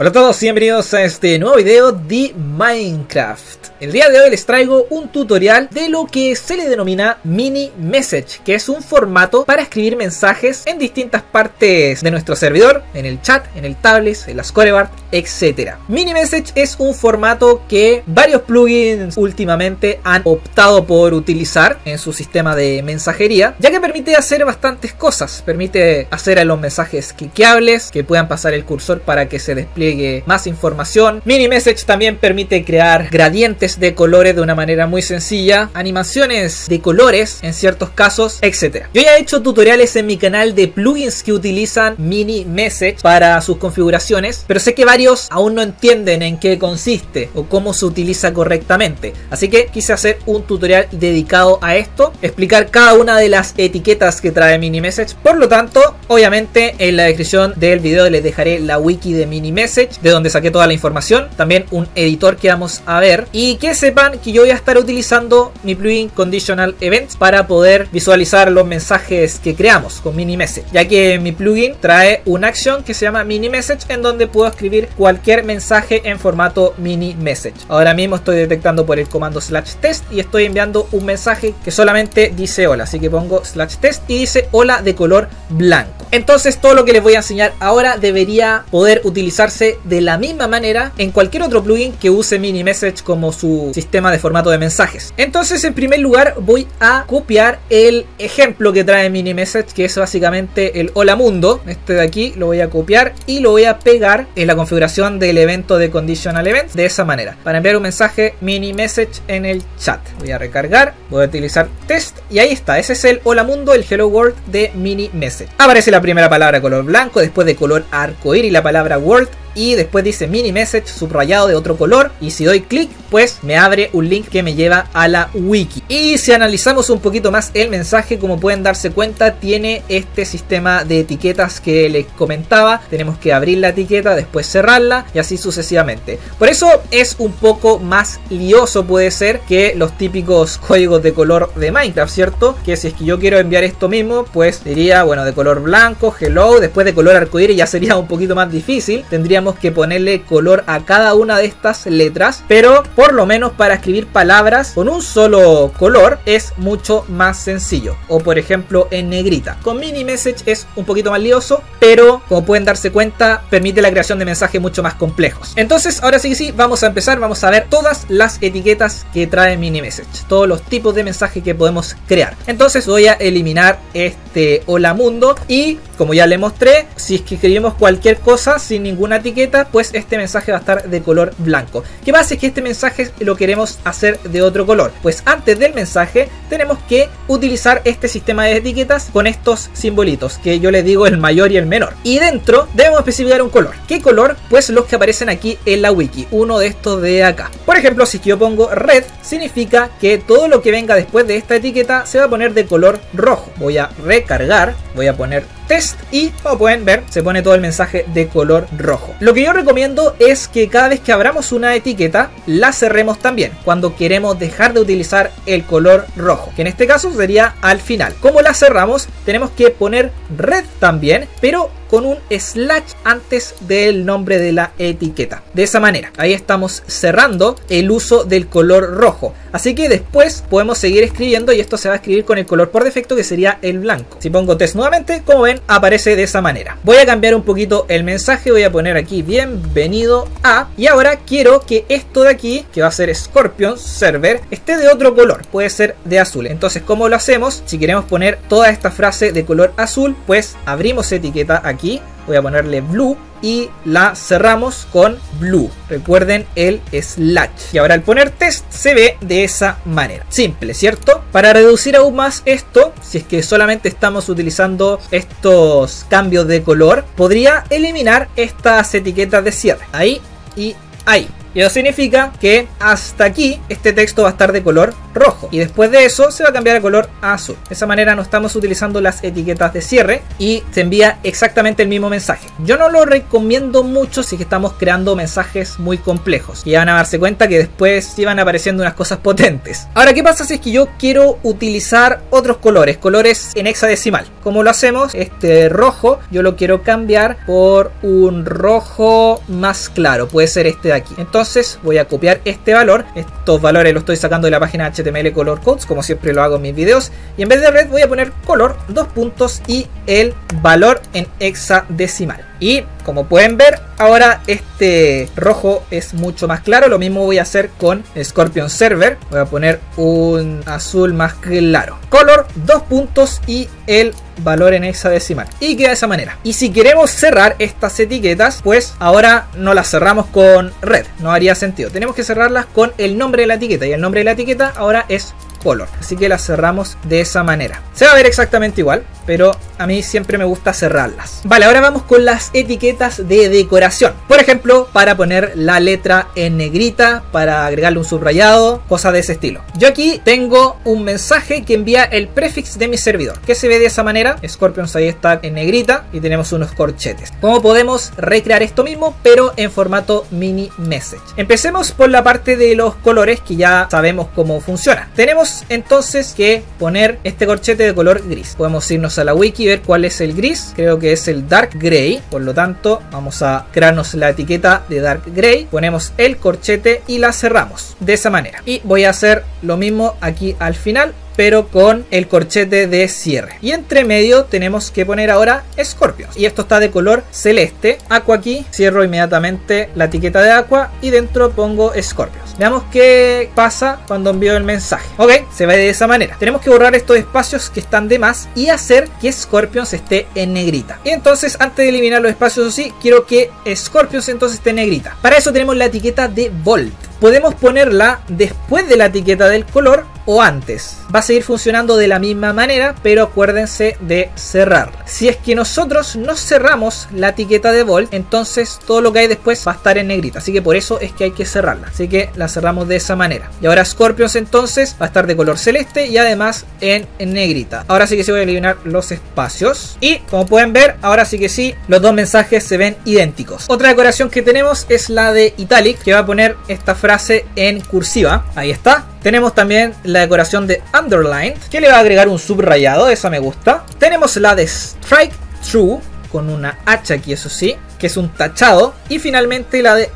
Hola a todos y bienvenidos a este nuevo video de Minecraft. El día de hoy les traigo un tutorial de lo que se le denomina Mini Message, que es un formato para escribir mensajes en distintas partes de nuestro servidor, en el chat, en el tablet, en la scoreboard, etc. Mini Message es un formato que varios plugins últimamente han optado por utilizar en su sistema de mensajería, ya que permite hacer bastantes cosas. Permite hacer a los mensajes cliqueables, que puedan pasar el cursor para que se despliegue más información. Mini Message también permite crear gradientes de colores de una manera muy sencilla, animaciones de colores en ciertos casos, etc. Yo ya he hecho tutoriales en mi canal de plugins que utilizan Mini Message para sus configuraciones, pero sé que varios aún no entienden en qué consiste o cómo se utiliza correctamente. Así que quise hacer un tutorial dedicado a esto, explicar cada una de las etiquetas que trae Mini Message. Por lo tanto, obviamente en la descripción del video les dejaré la wiki de Mini De donde saqué toda la información, también un editor que vamos a ver y que sepan que yo voy a estar utilizando mi plugin Conditional Events para poder visualizar los mensajes que creamos con Mini Message, ya que mi plugin trae una acción que se llama Mini Message en donde puedo escribir cualquier mensaje en formato Mini Message. Ahora mismo estoy detectando por el comando slash test y estoy enviando un mensaje que solamente dice hola, así que pongo slash test y dice hola de color blanco. Entonces todo lo que les voy a enseñar ahora debería poder utilizarse de la misma manera en cualquier otro plugin que use Mini Message como su sistema de formato de mensajes. Entonces, en primer lugar, voy a copiar el ejemplo que trae Mini Message, que es básicamente el Hola Mundo. Este de aquí lo voy a copiar y lo voy a pegar en la configuración del evento de Conditional Events de esa manera. Para enviar un mensaje Mini Message en el chat. Voy a recargar, voy a utilizar test y ahí está. Ese es el Hola Mundo, el Hello World de Mini Message. Aparece la primera palabra color blanco, después de color arcoíris la palabra World y después dice mini message subrayado de otro color y si doy clic pues me abre un link que me lleva a la wiki. Y si analizamos un poquito más el mensaje como pueden darse cuenta tiene este sistema de etiquetas que les comentaba. Tenemos que abrir la etiqueta después cerrarla y así sucesivamente. Por eso es un poco más lioso puede ser que los típicos códigos de color de Minecraft cierto que si es que yo quiero enviar esto mismo pues diría bueno de color blanco hello. Después de color arcoíris ya sería un poquito más difícil. Tendría que ponerle color a cada una de estas letras, pero por lo menos para escribir palabras con un solo color es mucho más sencillo. O por ejemplo en negrita. Con mini message es un poquito más lioso, pero como pueden darse cuenta permite la creación de mensajes mucho más complejos. Entonces ahora sí sí vamos a empezar, vamos a ver todas las etiquetas que trae mini message, todos los tipos de mensajes que podemos crear. Entonces voy a eliminar este hola mundo y como ya le mostré, si es que escribimos cualquier cosa sin ninguna etiqueta pues este mensaje va a estar de color blanco. ¿Qué pasa? Es que este mensaje lo queremos hacer de otro color. Pues antes del mensaje tenemos que utilizar este sistema de etiquetas con estos simbolitos, que yo les digo el mayor y el menor. Y dentro debemos especificar un color. ¿Qué color? Pues los que aparecen aquí en la wiki, uno de estos de acá. Por ejemplo, si yo pongo red, significa que todo lo que venga después de esta etiqueta se va a poner de color rojo. Voy a recargar, voy a poner test y como pueden ver se pone todo el mensaje de color rojo. Lo que yo recomiendo es que cada vez que abramos una etiqueta la cerremos también cuando queremos dejar de utilizar el color rojo, que en este caso sería al final. Como la cerramos tenemos que poner red también, pero con un slash antes del nombre de la etiqueta. De esa manera, ahí estamos cerrando el uso del color rojo. Así que después podemos seguir escribiendo y esto se va a escribir con el color por defecto que sería el blanco. Si pongo test nuevamente, como ven, aparece de esa manera. Voy a cambiar un poquito el mensaje, voy a poner aquí bienvenido a y ahora quiero que esto de aquí, que va a ser Scorpion Server, esté de otro color, puede ser de azul. Entonces, ¿cómo lo hacemos? Si queremos poner toda esta frase de color azul, pues abrimos etiqueta aquí voy a ponerle blue y la cerramos con blue. Recuerden el slash. Y ahora al poner test se ve de esa manera. Simple, ¿cierto? Para reducir aún más esto, si es que solamente estamos utilizando estos cambios de color, podría eliminar estas etiquetas de cierre. Ahí y ahí. Y eso significa que hasta aquí este texto va a estar de color rojo. Y después de eso se va a cambiar a color azul. De esa manera no estamos utilizando las etiquetas de cierre y se envía exactamente el mismo mensaje. Yo no lo recomiendo mucho si estamos creando mensajes muy complejos. Y van a darse cuenta que después van apareciendo unas cosas potentes. Ahora, ¿qué pasa si es que yo quiero utilizar otros colores? Colores en hexadecimal. ¿Cómo lo hacemos? Este rojo yo lo quiero cambiar por un rojo más claro. Puede ser este de aquí. Entonces voy a copiar este valor. Estos valores los estoy sacando de la página HTML Color Codes, como siempre lo hago en mis videos. Y en vez de red voy a poner color, dos puntos y el valor en hexadecimal. Y como pueden ver, ahora este rojo es mucho más claro. Lo mismo voy a hacer con Scorpion Server. Voy a poner un azul más claro. Color, dos puntos y el valor en hexadecimal. Y queda de esa manera. Y si queremos cerrar estas etiquetas, pues ahora no las cerramos con red. No haría sentido. Tenemos que cerrarlas con el nombre de la etiqueta. Y el nombre de la etiqueta ahora es color. Así que las cerramos de esa manera. Se va a ver exactamente igual, pero a mí siempre me gusta cerrarlas. Vale, ahora vamos con las etiquetas de decoración. Por ejemplo, para poner la letra en negrita, para agregarle un subrayado, cosas de ese estilo. Yo aquí tengo un mensaje que envía el prefix de mi servidor, que se ve de esa manera. Scorpions ahí está en negrita y tenemos unos corchetes. ¿Cómo podemos recrear esto mismo, pero en formato mini message? Empecemos por la parte de los colores que ya sabemos cómo funciona. Tenemos entonces que poner este corchete de color gris. Podemos irnos a la wiki y ver cuál es el gris. Creo que es el dark gray. Por lo tanto, vamos a crearnos la etiqueta de dark gray. Ponemos el corchete y la cerramos de esa manera. Y voy a hacer lo mismo aquí al final pero con el corchete de cierre. Y entre medio tenemos que poner ahora Scorpions. Y esto está de color celeste. Aqua aquí, cierro inmediatamente la etiqueta de Aqua y dentro pongo Scorpions. Veamos qué pasa cuando envío el mensaje. Ok, se ve de esa manera. Tenemos que borrar estos espacios que están de más y hacer que Scorpions esté en negrita. Y entonces, antes de eliminar los espacios así, quiero que Scorpions entonces esté en negrita. Para eso tenemos la etiqueta de Volt podemos ponerla después de la etiqueta del color o antes. Va a seguir funcionando de la misma manera, pero acuérdense de cerrarla. Si es que nosotros no cerramos la etiqueta de Volt, entonces todo lo que hay después va a estar en negrita. Así que por eso es que hay que cerrarla. Así que la cerramos de esa manera. Y ahora Scorpions entonces va a estar de color celeste y además en, negrita. Ahora sí que se voy a eliminar los espacios. Y como pueden ver, ahora sí que sí, los dos mensajes se ven idénticos. Otra decoración que tenemos es la de Italic, que va a poner esta frase en cursiva. Ahí está. Tenemos también la decoración de Underline, que le va a agregar un subrayado, esa me gusta. Tenemos la de Strike True, con una H aquí, eso sí, que es un tachado. Y finalmente la de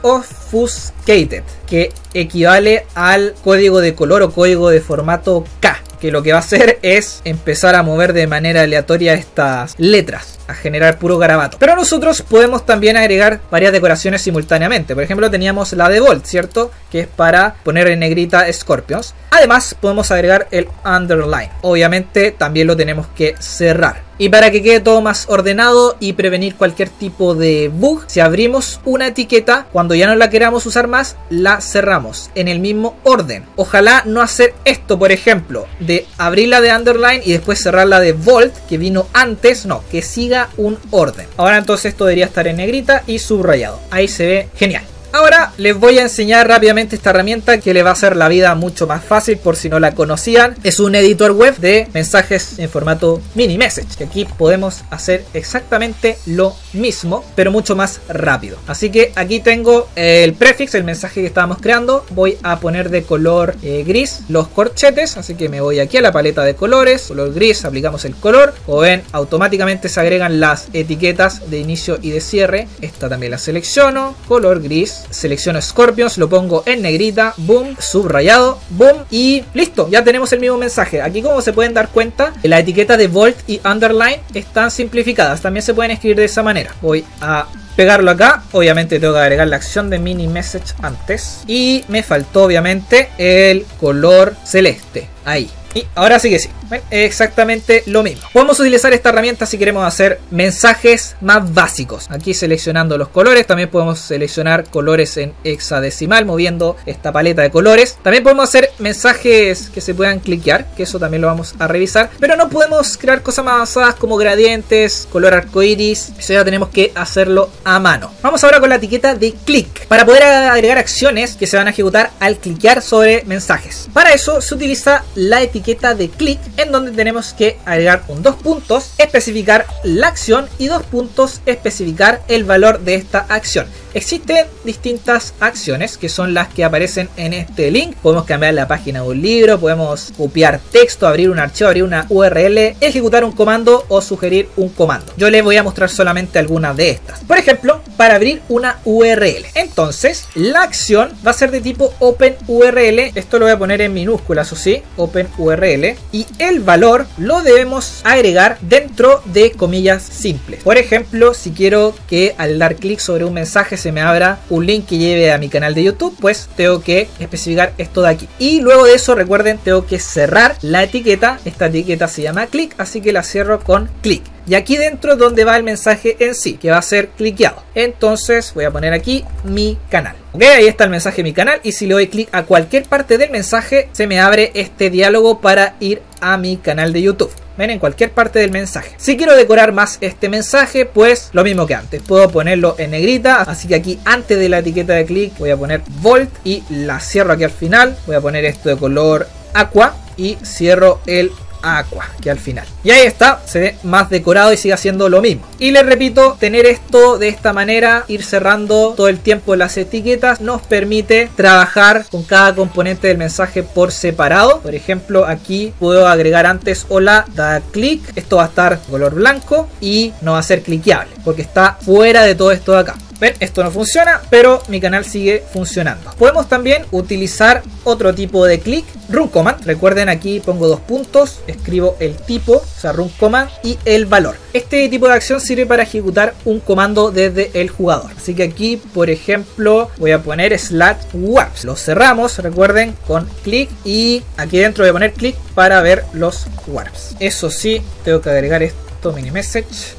Offuscated, que equivale al código de color o código de formato K, que lo que va a hacer es empezar a mover de manera aleatoria estas letras a generar puro garabato. Pero nosotros podemos también agregar varias decoraciones simultáneamente. Por ejemplo, teníamos la de Volt, ¿cierto? Que es para poner en negrita Scorpions. Además, podemos agregar el underline. Obviamente, también lo tenemos que cerrar. Y para que quede todo más ordenado y prevenir cualquier tipo de bug, si abrimos una etiqueta, cuando ya no la queramos usar más, la cerramos en el mismo orden. Ojalá no hacer esto, por ejemplo, de abrirla de underline y después cerrarla de Volt, que vino antes. No, que siga un orden. Ahora entonces esto debería estar en negrita y subrayado. Ahí se ve genial. Ahora les voy a enseñar rápidamente esta herramienta que le va a hacer la vida mucho más fácil por si no la conocían. Es un editor web de mensajes en formato mini message. Que aquí podemos hacer exactamente lo mismo, pero mucho más rápido. Así que aquí tengo el prefix, el mensaje que estábamos creando. Voy a poner de color eh, gris los corchetes. Así que me voy aquí a la paleta de colores, color gris, aplicamos el color. Como ven, automáticamente se agregan las etiquetas de inicio y de cierre. Esta también la selecciono, color gris selecciono Scorpions, lo pongo en negrita, boom, subrayado, boom y listo, ya tenemos el mismo mensaje. Aquí como se pueden dar cuenta, la etiqueta de Volt y Underline están simplificadas, también se pueden escribir de esa manera. Voy a pegarlo acá. Obviamente tengo que agregar la acción de mini message antes. Y me faltó obviamente el color celeste. Ahí. Y ahora sí que sí. exactamente lo mismo. Podemos utilizar esta herramienta si queremos hacer mensajes más básicos. Aquí seleccionando los colores, también podemos seleccionar colores en hexadecimal moviendo esta paleta de colores. También podemos hacer mensajes que se puedan cliquear, que eso también lo vamos a revisar. Pero no podemos crear cosas más avanzadas como gradientes, color arcoiris. Eso ya tenemos que hacerlo a mano. Vamos ahora con la etiqueta de clic para poder agregar acciones que se van a ejecutar al cliquear sobre mensajes. Para eso se utiliza la etiqueta de clic en donde tenemos que agregar un dos puntos, especificar la acción y dos puntos especificar el valor de esta acción. Existen distintas acciones que son las que aparecen en este link. Podemos cambiar la página de un libro, podemos copiar texto, abrir un archivo, abrir una URL, ejecutar un comando o sugerir un comando. Yo les voy a mostrar solamente algunas de estas. Por ejemplo, para abrir una URL. Entonces, la acción va a ser de tipo OpenURL. Esto lo voy a poner en minúsculas, o sí, OpenURL. Y el valor lo debemos agregar dentro de comillas simples. Por ejemplo, si quiero que al dar clic sobre un mensaje se me abra un link que lleve a mi canal de YouTube, pues tengo que especificar esto de aquí. Y luego de eso, recuerden, tengo que cerrar la etiqueta. Esta etiqueta se llama click, así que la cierro con click. Y aquí dentro es donde va el mensaje en sí, que va a ser cliqueado. Entonces voy a poner aquí mi canal. Ok, ahí está el mensaje de mi canal. Y si le doy clic a cualquier parte del mensaje, se me abre este diálogo para ir a mi canal de YouTube ven en cualquier parte del mensaje. Si quiero decorar más este mensaje, pues lo mismo que antes. Puedo ponerlo en negrita, así que aquí antes de la etiqueta de clic voy a poner Volt y la cierro aquí al final. Voy a poner esto de color aqua y cierro el Aqua, que al final. Y ahí está, se ve más decorado y sigue haciendo lo mismo. Y les repito, tener esto de esta manera, ir cerrando todo el tiempo las etiquetas, nos permite trabajar con cada componente del mensaje por separado. Por ejemplo, aquí puedo agregar antes hola, da clic, esto va a estar color blanco y no va a ser cliqueable porque está fuera de todo esto de acá. Ven, esto no funciona, pero mi canal sigue funcionando. Podemos también utilizar otro tipo de clic, run command. Recuerden aquí pongo dos puntos, escribo el tipo, o sea, run command y el valor. Este tipo de acción sirve para ejecutar un comando desde el jugador. Así que aquí, por ejemplo, voy a poner slash warps. Lo cerramos, recuerden, con clic y aquí dentro voy a poner clic para ver los warps. Eso sí, tengo que agregar esto, mini message.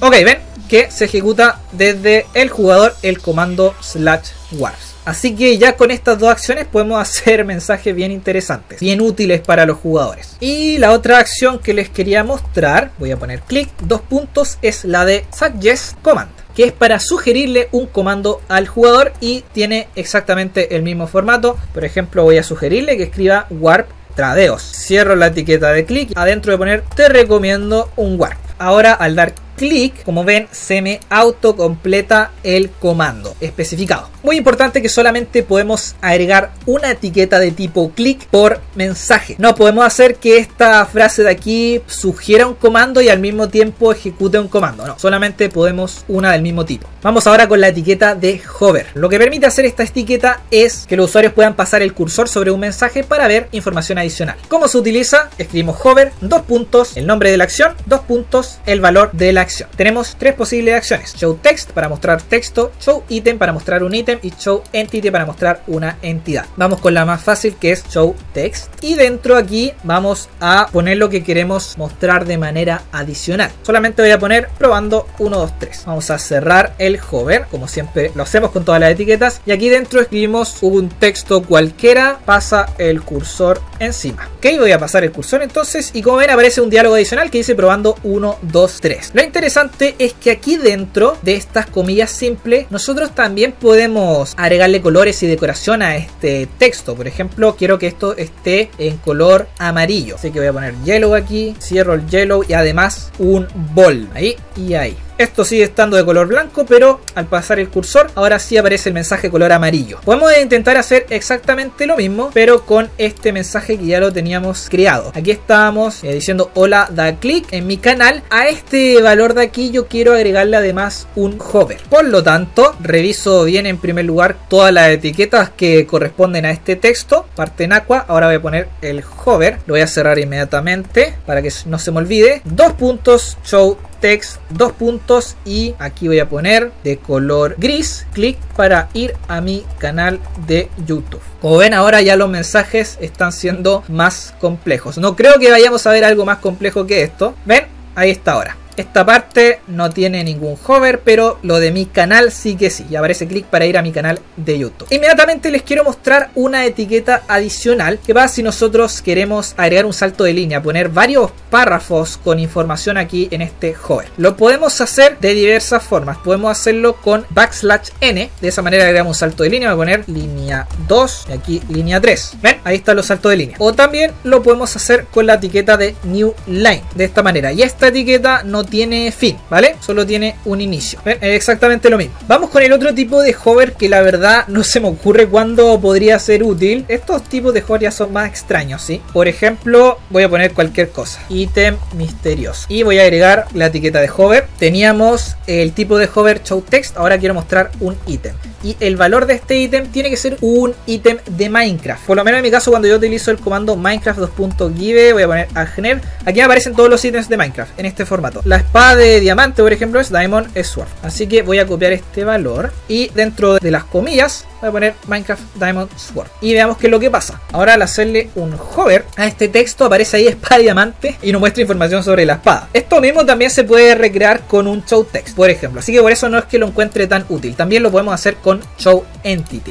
Ok, ven, que se ejecuta desde el jugador el comando slash wars. Así que ya con estas dos acciones podemos hacer mensajes bien interesantes, bien útiles para los jugadores. Y la otra acción que les quería mostrar, voy a poner clic, dos puntos, es la de suggest command que es para sugerirle un comando al jugador y tiene exactamente el mismo formato. Por ejemplo, voy a sugerirle que escriba warp tradeos. Cierro la etiqueta de clic, adentro de poner te recomiendo un warp. Ahora al dar clic, como ven, se me autocompleta el comando especificado. Muy importante que solamente podemos agregar una etiqueta de tipo clic por mensaje. No podemos hacer que esta frase de aquí sugiera un comando y al mismo tiempo ejecute un comando. No, solamente podemos una del mismo tipo. Vamos ahora con la etiqueta de hover. Lo que permite hacer esta etiqueta es que los usuarios puedan pasar el cursor sobre un mensaje para ver información adicional. ¿Cómo se utiliza? Escribimos hover, dos puntos, el nombre de la acción, dos puntos, el valor de la acción tenemos tres posibles acciones. Show text para mostrar texto, show item para mostrar un ítem y show entity para mostrar una entidad. Vamos con la más fácil que es show text y dentro aquí vamos a poner lo que queremos mostrar de manera adicional. Solamente voy a poner probando 1, 2, 3. Vamos a cerrar el hover como siempre lo hacemos con todas las etiquetas y aquí dentro escribimos un texto cualquiera, pasa el cursor encima. Ok, voy a pasar el cursor entonces y como ven aparece un diálogo adicional que dice probando 1, 2, 3. Lo interesante es que aquí dentro de estas comillas simples nosotros también podemos agregarle colores y decoración a este texto. Por ejemplo, quiero que esto esté en color amarillo. Así que voy a poner yellow aquí, cierro el yellow y además un bold ahí y ahí. Esto sigue estando de color blanco, pero al pasar el cursor, ahora sí aparece el mensaje color amarillo. Podemos intentar hacer exactamente lo mismo, pero con este mensaje que ya lo teníamos creado. Aquí estábamos eh, diciendo hola, da clic en mi canal. A este valor de aquí yo quiero agregarle además un hover. Por lo tanto, reviso bien en primer lugar todas las etiquetas que corresponden a este texto. Parte en aqua. Ahora voy a poner el hover. Lo voy a cerrar inmediatamente para que no se me olvide. Dos puntos show text, dos puntos y aquí voy a poner de color gris, clic para ir a mi canal de YouTube. Como ven ahora ya los mensajes están siendo más complejos. No creo que vayamos a ver algo más complejo que esto. ¿Ven? Ahí está ahora. Esta parte no tiene ningún hover, pero lo de mi canal sí que sí. Y aparece clic para ir a mi canal de YouTube. Inmediatamente les quiero mostrar una etiqueta adicional que va si nosotros queremos agregar un salto de línea, poner varios párrafos con información aquí en este hover. Lo podemos hacer de diversas formas. Podemos hacerlo con backslash n. De esa manera agregamos un salto de línea. Voy a poner línea 2 y aquí línea 3. ¿Ven? Ahí está los saltos de línea. O también lo podemos hacer con la etiqueta de new line. De esta manera. Y esta etiqueta no tiene fin, ¿vale? Solo tiene un inicio. Es exactamente lo mismo. Vamos con el otro tipo de hover que la verdad no se me ocurre cuándo podría ser útil. Estos tipos de hover ya son más extraños, ¿sí? Por ejemplo, voy a poner cualquier cosa. Ítem misterioso. Y voy a agregar la etiqueta de hover. Teníamos el tipo de hover show text. Ahora quiero mostrar un ítem y el valor de este ítem tiene que ser un ítem de Minecraft. Por lo menos en mi caso cuando yo utilizo el comando Minecraft 2.give voy a poner a generar. Aquí aparecen todos los ítems de Minecraft en este formato. La espada de diamante por ejemplo es Diamond Sword. Así que voy a copiar este valor y dentro de las comillas voy a poner Minecraft Diamond Sword. Y veamos qué es lo que pasa. Ahora al hacerle un hover a este texto aparece ahí espada diamante y nos muestra información sobre la espada. Esto mismo también se puede recrear con un show text, por ejemplo. Así que por eso no es que lo encuentre tan útil. También lo podemos hacer con show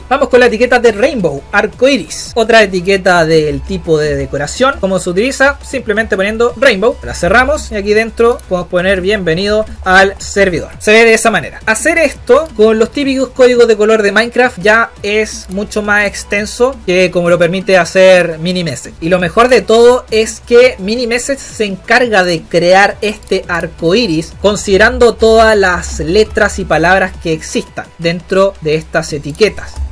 Vamos con la etiqueta de rainbow, arcoiris. Otra etiqueta del tipo de decoración. ¿Cómo se utiliza? Simplemente poniendo rainbow. La cerramos y aquí dentro podemos poner bienvenido al servidor. Se ve de esa manera. Hacer esto con los típicos códigos de color de Minecraft ya es mucho más extenso que como lo permite hacer Minimessage. Y lo mejor de todo es que Minimessage se encarga de crear este arco iris considerando todas las letras y palabras que existan dentro de estas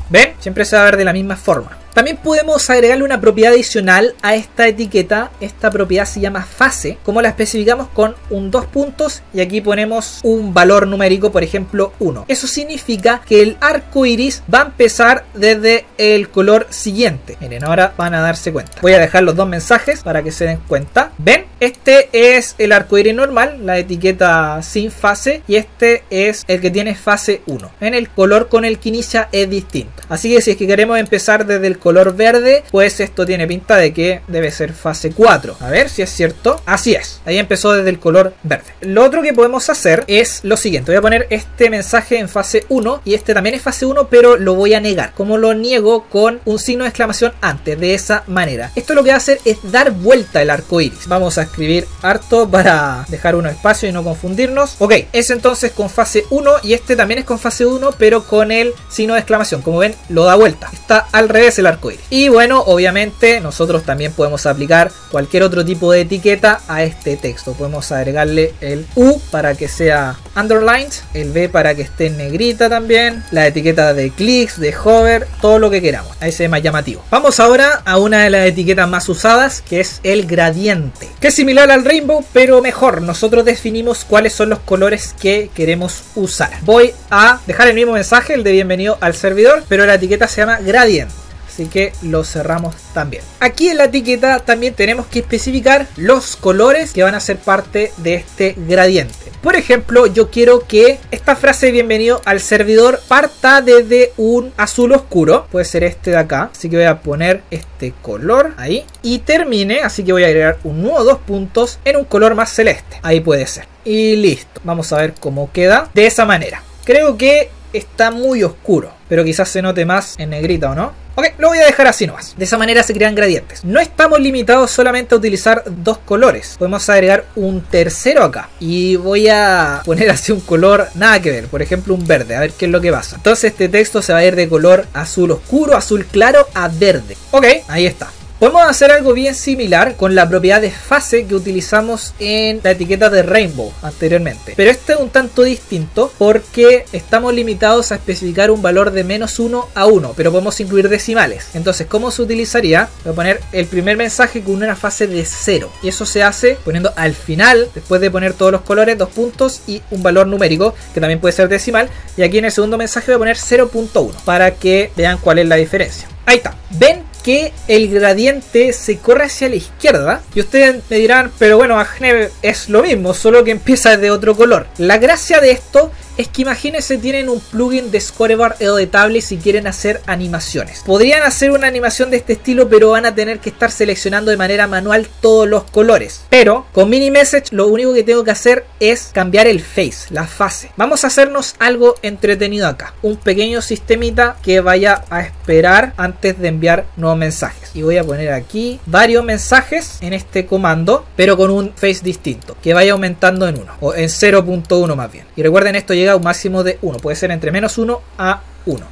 ¿Ven? Siempre se va a ver de la misma forma. También podemos agregarle una propiedad adicional a esta etiqueta. Esta propiedad se llama fase. Como la especificamos con un dos puntos y aquí ponemos un valor numérico, por ejemplo 1. Eso significa que el arco iris va a empezar desde el color siguiente. Miren, ahora van a darse cuenta. Voy a dejar los dos mensajes para que se den cuenta. ¿Ven? Este es el arco iris normal, la etiqueta sin fase. Y este es el que tiene fase 1. En el color con el que inicia es distinto. Así que si es que queremos empezar desde el color verde, pues esto tiene pinta de que debe ser fase 4. A ver si es cierto. Así es. Ahí empezó desde el color verde. Lo otro que podemos hacer es lo siguiente. Voy a poner este mensaje en fase 1 y este también es fase 1, pero lo voy a negar. Como lo niego con un signo de exclamación antes, de esa manera. Esto lo que va a hacer es dar vuelta el arco iris. Vamos a escribir harto para dejar uno espacio y no confundirnos. Ok, es entonces con fase 1 y este también es con fase 1, pero con el signo de exclamación. Como ven, lo da vuelta. Está al revés el arco y bueno, obviamente nosotros también podemos aplicar cualquier otro tipo de etiqueta a este texto. Podemos agregarle el U para que sea underlined, el B para que esté en negrita también, la etiqueta de clics, de hover, todo lo que queramos. Ahí se más llamativo. Vamos ahora a una de las etiquetas más usadas que es el gradiente, que es similar al rainbow pero mejor. Nosotros definimos cuáles son los colores que queremos usar. Voy a dejar el mismo mensaje, el de bienvenido al servidor, pero la etiqueta se llama gradiente así que lo cerramos también. Aquí en la etiqueta también tenemos que especificar los colores que van a ser parte de este gradiente. Por ejemplo, yo quiero que esta frase bienvenido al servidor parta desde un azul oscuro, puede ser este de acá, así que voy a poner este color ahí y termine, así que voy a agregar un nuevo dos puntos en un color más celeste, ahí puede ser. Y listo, vamos a ver cómo queda de esa manera. Creo que está muy oscuro, pero quizás se note más en negrita o no. Ok, lo voy a dejar así nomás. De esa manera se crean gradientes. No estamos limitados solamente a utilizar dos colores. Podemos agregar un tercero acá. Y voy a poner así un color nada que ver. Por ejemplo, un verde. A ver qué es lo que pasa. Entonces este texto se va a ir de color azul oscuro, azul claro a verde. Ok, ahí está. Podemos hacer algo bien similar con la propiedad de fase que utilizamos en la etiqueta de Rainbow anteriormente. Pero este es un tanto distinto porque estamos limitados a especificar un valor de menos 1 a 1, pero podemos incluir decimales. Entonces, ¿cómo se utilizaría? Voy a poner el primer mensaje con una fase de 0. Y eso se hace poniendo al final, después de poner todos los colores, dos puntos y un valor numérico, que también puede ser decimal. Y aquí en el segundo mensaje voy a poner 0.1 para que vean cuál es la diferencia. Ahí está. ¿Ven que el gradiente se corre hacia la izquierda. Y ustedes me dirán, pero bueno, Agne es lo mismo, solo que empieza de otro color. La gracia de esto es que imagínense tienen un plugin de Scorebar editable si quieren hacer animaciones. Podrían hacer una animación de este estilo, pero van a tener que estar seleccionando de manera manual todos los colores. Pero con Mini Message lo único que tengo que hacer es cambiar el face, la fase. Vamos a hacernos algo entretenido acá. Un pequeño sistemita que vaya a esperar antes de enviar nuevos mensajes. Y voy a poner aquí varios mensajes en este comando, pero con un face distinto, que vaya aumentando en 1, o en 0.1 más bien. Y recuerden, esto llega un máximo de 1. Puede ser entre menos 1 a 1.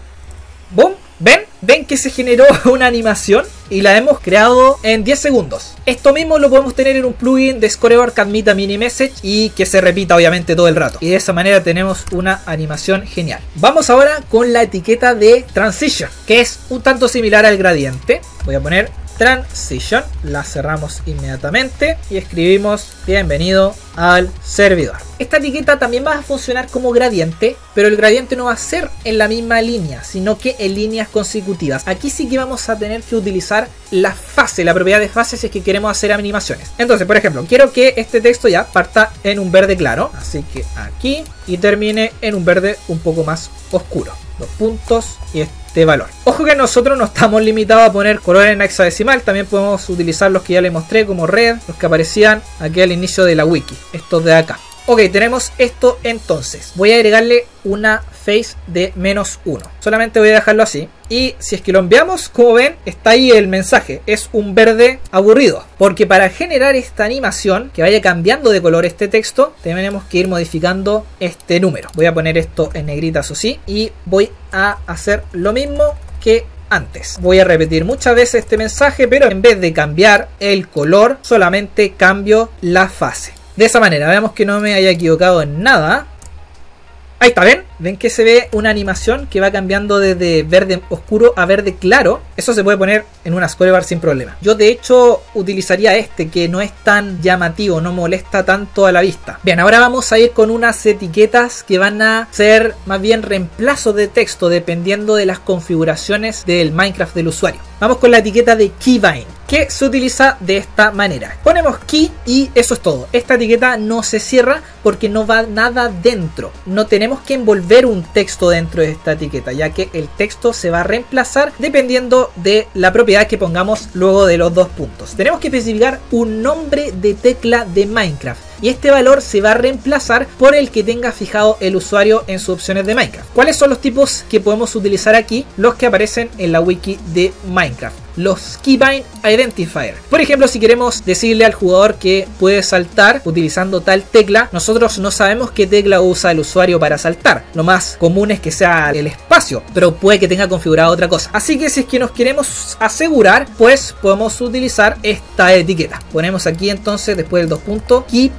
¡Boom! ¿Ven? ¿Ven que se generó una animación? Y la hemos creado en 10 segundos. Esto mismo lo podemos tener en un plugin de Scorebar que admita mini message y que se repita obviamente todo el rato. Y de esa manera tenemos una animación genial. Vamos ahora con la etiqueta de transition, que es un tanto similar al gradiente. Voy a poner transition, la cerramos inmediatamente y escribimos bienvenido al servidor. Esta etiqueta también va a funcionar como gradiente, pero el gradiente no va a ser en la misma línea, sino que en líneas consecutivas. Aquí sí que vamos a tener que utilizar la fase, la propiedad de fase si es que queremos hacer animaciones. Entonces, por ejemplo, quiero que este texto ya parta en un verde claro, así que aquí y termine en un verde un poco más oscuro. Dos puntos y este valor. Ojo que nosotros no estamos limitados a poner colores en hexadecimal, también podemos utilizar los que ya les mostré como red, los que aparecían aquí al inicio de la wiki, estos de acá. Ok, tenemos esto entonces. Voy a agregarle una face de menos 1. Solamente voy a dejarlo así. Y si es que lo enviamos, como ven, está ahí el mensaje. Es un verde aburrido. Porque para generar esta animación, que vaya cambiando de color este texto, tenemos que ir modificando este número. Voy a poner esto en negritas o sí. Y voy a hacer lo mismo que antes. Voy a repetir muchas veces este mensaje, pero en vez de cambiar el color, solamente cambio la fase. De esa manera, veamos que no me haya equivocado en nada. Ahí está, ¿ven? Ven que se ve una animación que va cambiando desde verde oscuro a verde claro. Eso se puede poner en una bar sin problema. Yo de hecho utilizaría este que no es tan llamativo, no molesta tanto a la vista. Bien, ahora vamos a ir con unas etiquetas que van a ser más bien reemplazo de texto dependiendo de las configuraciones del Minecraft del usuario. Vamos con la etiqueta de Keybind que se utiliza de esta manera. Ponemos key y eso es todo. Esta etiqueta no se cierra porque no va nada dentro. No tenemos que envolver un texto dentro de esta etiqueta, ya que el texto se va a reemplazar dependiendo de la propiedad que pongamos luego de los dos puntos. Tenemos que especificar un nombre de tecla de Minecraft y este valor se va a reemplazar por el que tenga fijado el usuario en sus opciones de Minecraft. ¿Cuáles son los tipos que podemos utilizar aquí? Los que aparecen en la wiki de Minecraft los Keybind Identifier. Por ejemplo, si queremos decirle al jugador que puede saltar utilizando tal tecla, nosotros no sabemos qué tecla usa el usuario para saltar. Lo más común es que sea el espacio, pero puede que tenga configurado otra cosa. Así que si es que nos queremos asegurar, pues podemos utilizar esta etiqueta. Ponemos aquí entonces después del dos puntos key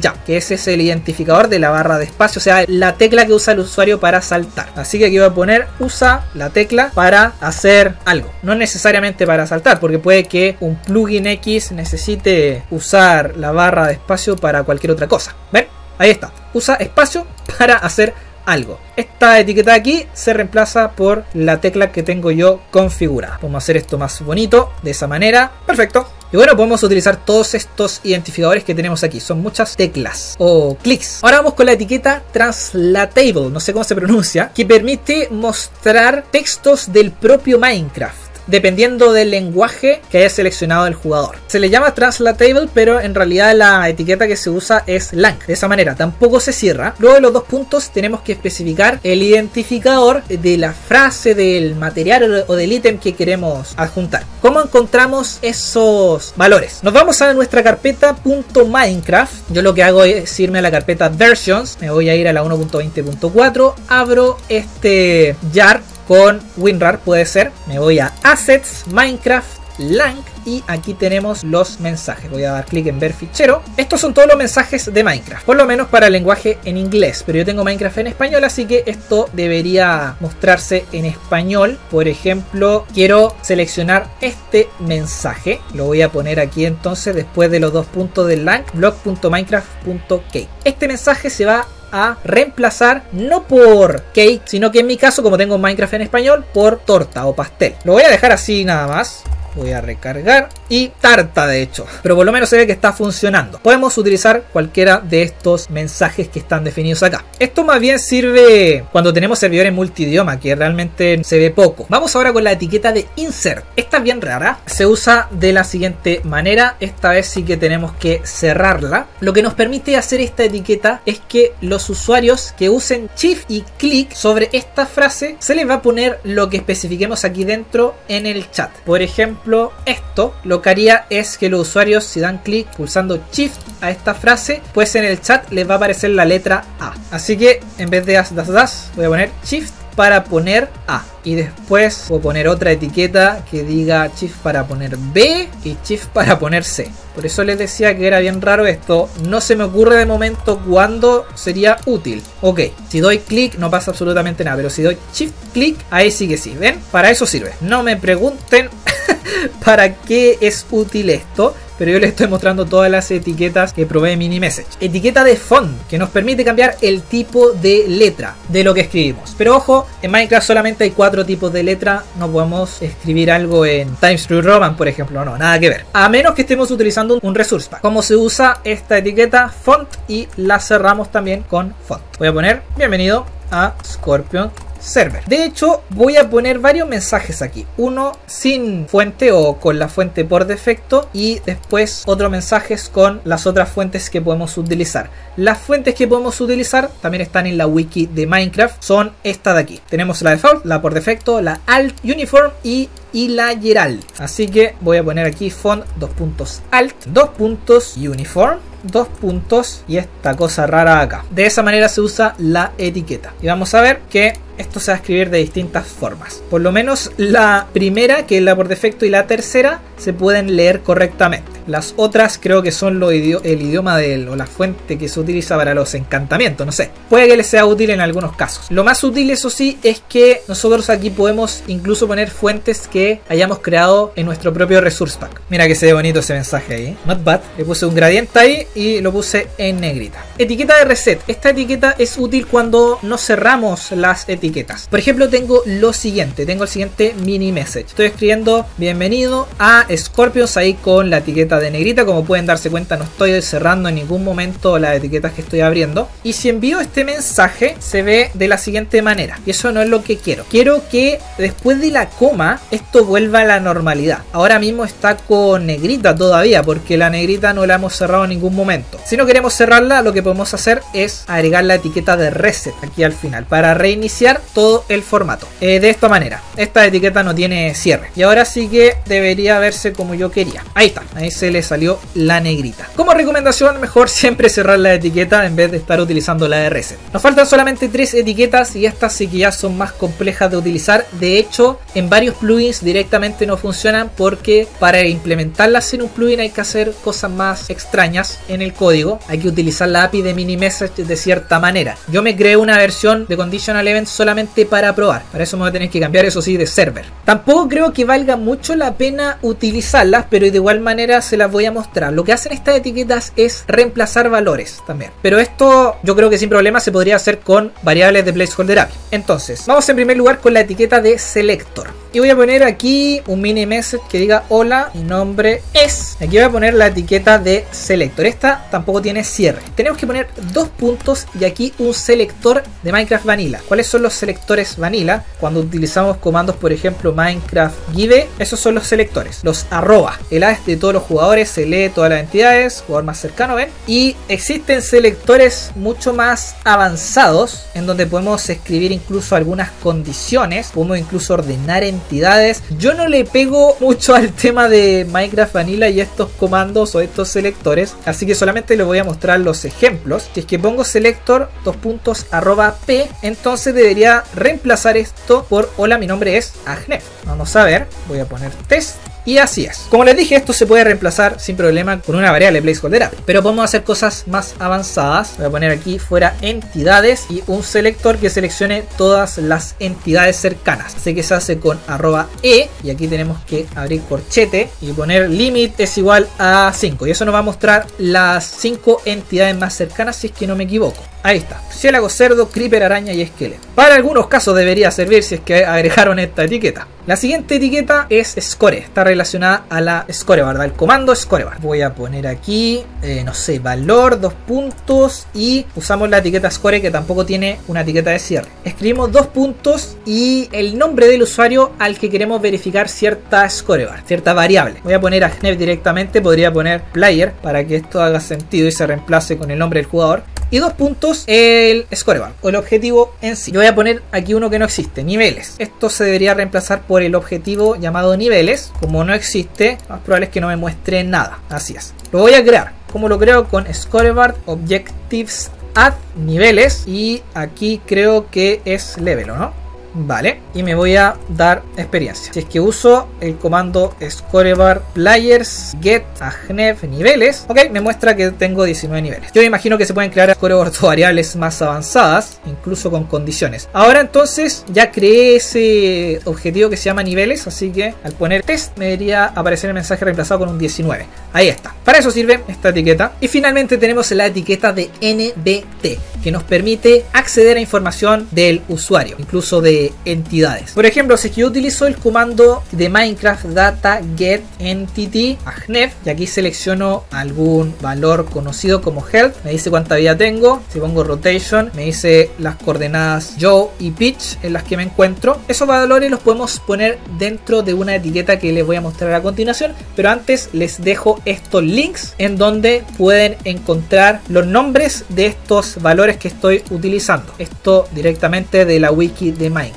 ya, que ese es el identificador de la barra de espacio, o sea, la tecla que usa el usuario para saltar. Así que aquí voy a poner usa la tecla para hacer algo, no necesariamente para saltar, porque puede que un plugin X necesite usar la barra de espacio para cualquier otra cosa. ¿Ven? Ahí está. Usa espacio para hacer algo. Esta etiqueta aquí se reemplaza por la tecla que tengo yo configurada. A hacer esto más bonito de esa manera. Perfecto. Y bueno, podemos utilizar todos estos identificadores que tenemos aquí. Son muchas teclas o clics. Ahora vamos con la etiqueta Translatable, no sé cómo se pronuncia, que permite mostrar textos del propio Minecraft dependiendo del lenguaje que haya seleccionado el jugador. Se le llama translatable, pero en realidad la etiqueta que se usa es lang. De esa manera tampoco se cierra. Luego de los dos puntos tenemos que especificar el identificador de la frase, del material o del ítem que queremos adjuntar. ¿Cómo encontramos esos valores? Nos vamos a nuestra carpeta .minecraft. Yo lo que hago es irme a la carpeta versions. Me voy a ir a la 1.20.4. Abro este jar con WinRAR puede ser. Me voy a Assets, Minecraft, Lang y aquí tenemos los mensajes. Voy a dar clic en ver fichero. Estos son todos los mensajes de Minecraft, por lo menos para el lenguaje en inglés, pero yo tengo Minecraft en español, así que esto debería mostrarse en español. Por ejemplo, quiero seleccionar este mensaje. Lo voy a poner aquí entonces después de los dos puntos del lang blog.minecraft.cake. Este mensaje se va a reemplazar no por cake, sino que en mi caso, como tengo Minecraft en español, por torta o pastel. Lo voy a dejar así nada más. Voy a recargar y tarta de hecho. Pero por lo menos se ve que está funcionando. Podemos utilizar cualquiera de estos mensajes que están definidos acá. Esto más bien sirve cuando tenemos servidores multidioma que realmente se ve poco. Vamos ahora con la etiqueta de insert. Esta es bien rara. Se usa de la siguiente manera. Esta vez sí que tenemos que cerrarla. Lo que nos permite hacer esta etiqueta es que los usuarios que usen shift y clic sobre esta frase se les va a poner lo que especifiquemos aquí dentro en el chat. Por ejemplo, esto lo que haría es que los usuarios si dan clic pulsando shift a esta frase, pues en el chat les va a aparecer la letra A. Así que en vez de as das das, voy a poner shift para poner A. Y después a poner otra etiqueta que diga shift para poner B y shift para poner C. Por eso les decía que era bien raro esto. No se me ocurre de momento cuándo sería útil. Ok, si doy clic no pasa absolutamente nada. Pero si doy shift clic, ahí sí que sí. ¿Ven? Para eso sirve. No me pregunten para qué es útil esto pero yo les estoy mostrando todas las etiquetas que provee Message. Etiqueta de font, que nos permite cambiar el tipo de letra de lo que escribimos. Pero ojo, en Minecraft solamente hay cuatro tipos de letra, no podemos escribir algo en Times New Roman, por ejemplo, no, nada que ver. A menos que estemos utilizando un resource pack. Como se usa esta etiqueta font y la cerramos también con font. Voy a poner bienvenido a Scorpion server. De hecho, voy a poner varios mensajes aquí. Uno sin fuente o con la fuente por defecto y después otros mensajes con las otras fuentes que podemos utilizar. Las fuentes que podemos utilizar también están en la wiki de Minecraft. Son esta de aquí. Tenemos la default, la por defecto, la alt uniform y la Gerald. Así que voy a poner aquí font, dos puntos alt, dos puntos uniform, dos puntos y esta cosa rara acá. De esa manera se usa la etiqueta. Y vamos a ver que esto se va a escribir de distintas formas. Por lo menos la primera, que es la por defecto, y la tercera se pueden leer correctamente. Las otras creo que son lo el idioma de o la fuente que se utiliza para los encantamientos, no sé. Puede que les sea útil en algunos casos. Lo más útil, eso sí, es que nosotros aquí podemos incluso poner fuentes que hayamos creado en nuestro propio resource pack. Mira que se ve bonito ese mensaje ahí. Bad. Le puse un gradiente ahí y lo puse en negrita. Etiqueta de reset. Esta etiqueta es útil cuando no cerramos las etiquetas. Por ejemplo, tengo lo siguiente. Tengo el siguiente mini message. Estoy escribiendo bienvenido a Scorpions ahí con la etiqueta de negrita. Como pueden darse cuenta, no estoy cerrando en ningún momento las etiquetas que estoy abriendo. Y si envío este mensaje, se ve de la siguiente manera. Y eso no es lo que quiero. Quiero que después de la coma, esto vuelva a la normalidad. Ahora mismo está con negrita todavía, porque la negrita no la hemos cerrado en ningún momento. Si no queremos cerrarla, lo que podemos hacer es agregar la etiqueta de reset aquí al final, para reiniciar todo el formato. Eh, de esta manera. Esta etiqueta no tiene cierre. Y ahora sí que debería como yo quería. Ahí está. Ahí se le salió la negrita. Como recomendación, mejor siempre cerrar la etiqueta en vez de estar utilizando la de reset. Nos faltan solamente tres etiquetas y estas sí que ya son más complejas de utilizar. De hecho, en varios plugins directamente no funcionan porque para implementarlas en un plugin hay que hacer cosas más extrañas en el código. Hay que utilizar la API de mini-message de cierta manera. Yo me creé una versión de Conditional Event solamente para probar. Para eso me voy a tener que cambiar eso sí de server. Tampoco creo que valga mucho la pena utilizarlas, pero de igual manera se las voy a mostrar. Lo que hacen estas etiquetas es reemplazar valores también. Pero esto yo creo que sin problema se podría hacer con variables de placeholder API. Entonces, vamos en primer lugar con la etiqueta de selector. Y voy a poner aquí un mini message que diga hola, mi nombre es. Aquí voy a poner la etiqueta de selector. Esta tampoco tiene cierre. Tenemos que poner dos puntos y aquí un selector de Minecraft Vanilla. ¿Cuáles son los selectores Vanilla? Cuando utilizamos comandos, por ejemplo, Minecraft Give, esos son los selectores. Los arroba. El A es de todos los jugadores, se lee todas las entidades, jugador más cercano, ¿ven? Y existen selectores mucho más avanzados en donde podemos escribir incluso algunas condiciones, podemos incluso ordenar entidades. Yo no le pego mucho al tema de Minecraft Vanilla y estos comandos o estos selectores, así que solamente les voy a mostrar los ejemplos. Si es que pongo selector dos puntos arroba p, entonces debería reemplazar esto por hola, mi nombre es Agnef. Vamos a ver, voy a poner test y así es. Como les dije, esto se puede reemplazar sin problema con una variable placeholder app. Pero podemos hacer cosas más avanzadas. Voy a poner aquí fuera entidades y un selector que seleccione todas las entidades cercanas. Así que se hace con arroba e y aquí tenemos que abrir corchete y poner limit es igual a 5. Y eso nos va a mostrar las 5 entidades más cercanas si es que no me equivoco. Ahí está. Ciélago, cerdo, creeper, araña y esqueleto. Para algunos casos debería servir si es que agregaron esta etiqueta. La siguiente etiqueta es score, está relacionada a la score bar, al comando score bar. Voy a poner aquí, eh, no sé, valor, dos puntos y usamos la etiqueta score que tampoco tiene una etiqueta de cierre. Escribimos dos puntos y el nombre del usuario al que queremos verificar cierta score bar, cierta variable. Voy a poner a Gnef directamente, podría poner player para que esto haga sentido y se reemplace con el nombre del jugador y dos puntos el scorebar o el objetivo en sí. Yo voy a poner aquí uno que no existe, niveles. Esto se debería reemplazar por el objetivo llamado niveles. Como no existe, más probable es que no me muestre nada. Así es. Lo voy a crear. Como lo creo con scorebar objectives add niveles y aquí creo que es level, ¿o no? Vale, y me voy a dar experiencia. Si es que uso el comando scorebar players get agnef niveles, ok, me muestra que tengo 19 niveles. Yo imagino que se pueden crear scorebars o variables más avanzadas, incluso con condiciones. Ahora entonces ya creé ese objetivo que se llama niveles, así que al poner test me debería aparecer el mensaje reemplazado con un 19. Ahí está. Para eso sirve esta etiqueta. Y finalmente tenemos la etiqueta de NBT, que nos permite acceder a información del usuario, incluso de entidades. Por ejemplo, si yo utilizo el comando de Minecraft data get entity agnef y aquí selecciono algún valor conocido como health, me dice cuánta vida tengo. Si pongo rotation, me dice las coordenadas Joe y pitch en las que me encuentro. Esos valores los podemos poner dentro de una etiqueta que les voy a mostrar a continuación, pero antes les dejo estos links en donde pueden encontrar los nombres de estos valores que estoy utilizando. Esto directamente de la wiki de Minecraft.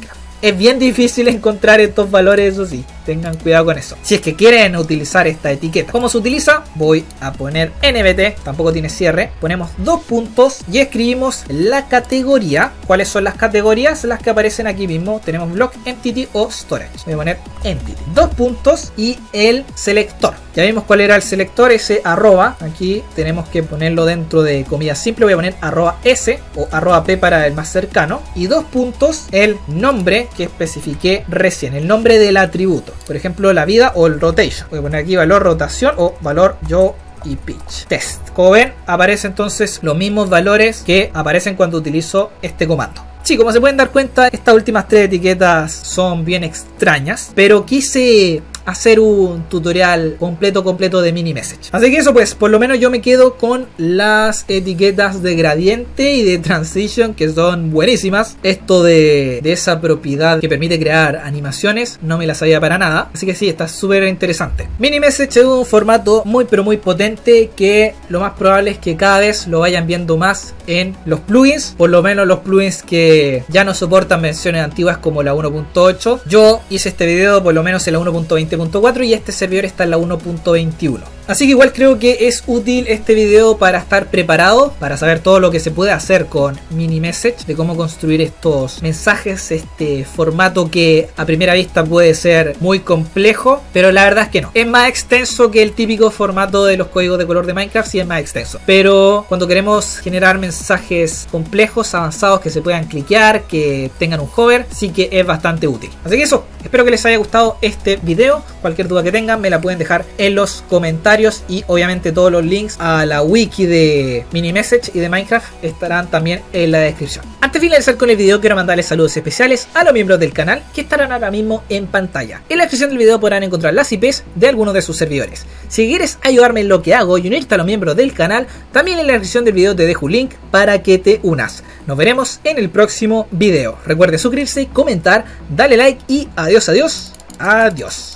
Es bien difícil encontrar estos valores, eso sí tengan cuidado con eso. Si es que quieren utilizar esta etiqueta. ¿Cómo se utiliza? Voy a poner NBT, tampoco tiene cierre. Ponemos dos puntos y escribimos la categoría. ¿Cuáles son las categorías? Las que aparecen aquí mismo. Tenemos Block Entity o Storage. Voy a poner Entity. Dos puntos y el selector. Ya vimos cuál era el selector, ese arroba. Aquí tenemos que ponerlo dentro de comillas simple. Voy a poner arroba S o arroba P para el más cercano. Y dos puntos, el nombre que especifiqué recién, el nombre del atributo. Por ejemplo, la vida o el rotation. Voy a poner aquí valor rotación o valor yo y pitch test. Como ven, aparecen entonces los mismos valores que aparecen cuando utilizo este comando. Sí, como se pueden dar cuenta, estas últimas tres etiquetas son bien extrañas, pero quise hacer un tutorial completo completo de mini message. Así que eso pues, por lo menos yo me quedo con las etiquetas de gradiente y de transition que son buenísimas. Esto de, de esa propiedad que permite crear animaciones no me la sabía para nada. Así que sí, está súper interesante. Mini message es un formato muy pero muy potente que lo más probable es que cada vez lo vayan viendo más en los plugins. Por lo menos los plugins que ya no soportan versiones antiguas como la 1.8. Yo hice este video por lo menos en la 1.20 y este servidor está en la 1.21. Así que igual creo que es útil este video para estar preparado, para saber todo lo que se puede hacer con Mini Message, de cómo construir estos mensajes, este formato que a primera vista puede ser muy complejo, pero la verdad es que no. Es más extenso que el típico formato de los códigos de color de Minecraft, sí es más extenso. Pero cuando queremos generar mensajes complejos, avanzados, que se puedan cliquear, que tengan un hover, sí que es bastante útil. Así que eso, espero que les haya gustado este video. Cualquier duda que tengan me la pueden dejar en los comentarios y obviamente todos los links a la wiki de Mini Message y de Minecraft estarán también en la descripción. Antes de finalizar con el video quiero mandarles saludos especiales a los miembros del canal que estarán ahora mismo en pantalla. En la descripción del video podrán encontrar las IPs de algunos de sus servidores. Si quieres ayudarme en lo que hago y unirte a los miembros del canal, también en la descripción del video te dejo un link para que te unas. Nos veremos en el próximo video. Recuerde suscribirse, comentar, darle like y adiós, adiós, adiós.